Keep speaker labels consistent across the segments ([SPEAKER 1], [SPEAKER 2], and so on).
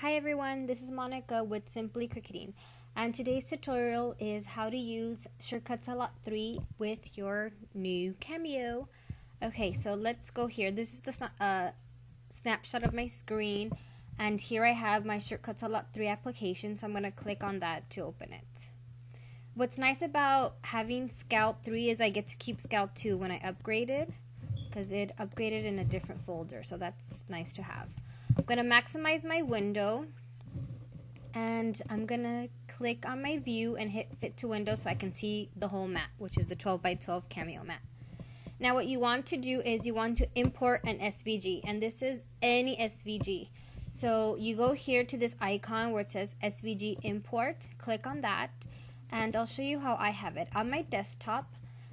[SPEAKER 1] Hi everyone, this is Monica with Simply Cricutting and today's tutorial is how to use Sure Cuts a Lot 3 with your new Cameo. Okay, so let's go here. This is the uh, snapshot of my screen and here I have my Sure Cuts a Lot 3 application so I'm going to click on that to open it. What's nice about having SCAL 3 is I get to keep SCAL 2 when I upgraded, because it upgraded in a different folder so that's nice to have. I'm going to maximize my window and I'm going to click on my view and hit fit to window so I can see the whole map, which is the 12 by 12 cameo map. Now what you want to do is you want to import an SVG and this is any SVG. So you go here to this icon where it says SVG import, click on that and I'll show you how I have it. On my desktop,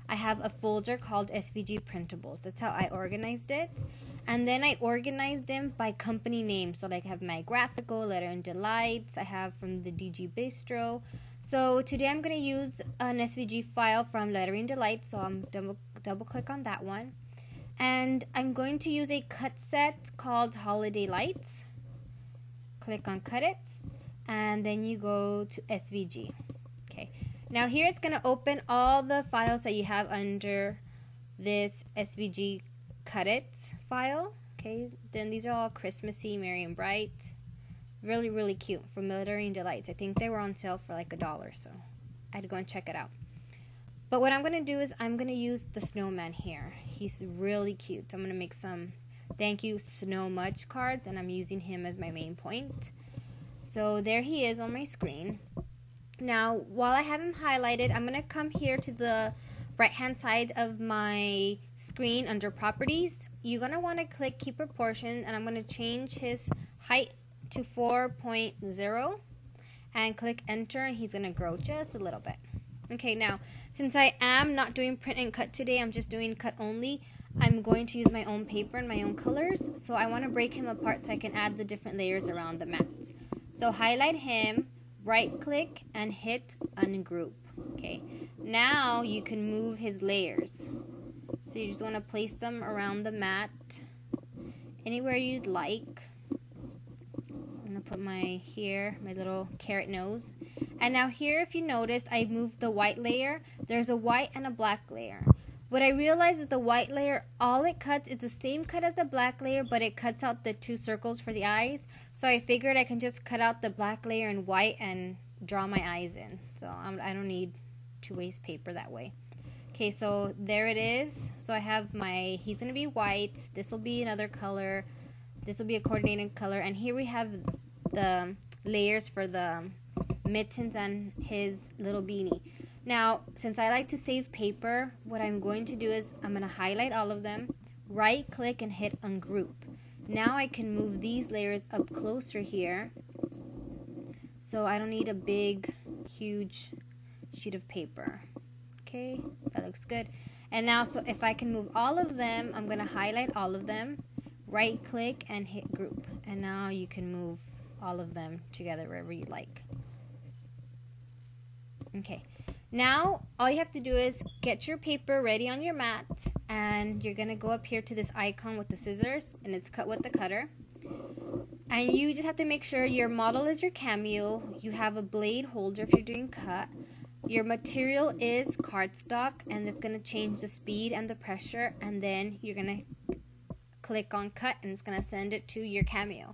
[SPEAKER 1] I have a folder called SVG printables. That's how I organized it. And then I organized them by company name. So like I have my graphical, Lettering Delights. I have from the DG Bistro. So today I'm going to use an SVG file from Lettering Delight. So I'm double, double click on that one. And I'm going to use a cut set called Holiday Lights. Click on cut it. And then you go to SVG. Okay. Now here it's going to open all the files that you have under this SVG cut it file. Okay, then these are all Christmassy, merry and bright. Really, really cute from Lettering Delights. I think they were on sale for like a dollar, so I'd go and check it out. But what I'm going to do is I'm going to use the snowman here. He's really cute. I'm going to make some thank you snow much cards and I'm using him as my main point. So there he is on my screen. Now, while I have him highlighted, I'm going to come here to the right hand side of my screen under properties you're going to want to click keep proportion and I'm going to change his height to 4.0 and click enter and he's going to grow just a little bit. Okay now since I am not doing print and cut today I'm just doing cut only I'm going to use my own paper and my own colors so I want to break him apart so I can add the different layers around the mat so highlight him right click and hit ungroup. Okay now you can move his layers. So you just want to place them around the mat anywhere you'd like. I'm going to put my here, my little carrot nose. And now here, if you noticed, I moved the white layer. There's a white and a black layer. What I realized is the white layer, all it cuts is the same cut as the black layer, but it cuts out the two circles for the eyes. So I figured I can just cut out the black layer in white and draw my eyes in. So I'm, I do not need to waste paper that way. Okay, so there it is. So I have my, he's going to be white. This will be another color. This will be a coordinated color. And here we have the layers for the mittens and his little beanie. Now, since I like to save paper, what I'm going to do is I'm going to highlight all of them, right click and hit ungroup. Now I can move these layers up closer here. So I don't need a big, huge sheet of paper. Okay, that looks good. And now, so if I can move all of them, I'm going to highlight all of them, right click and hit group. And now you can move all of them together wherever you like. Okay, now all you have to do is get your paper ready on your mat and you're going to go up here to this icon with the scissors and it's cut with the cutter. And you just have to make sure your model is your cameo. You have a blade holder if you're doing cut. Your material is cardstock and it's going to change the speed and the pressure and then you're going to click on cut and it's going to send it to your cameo.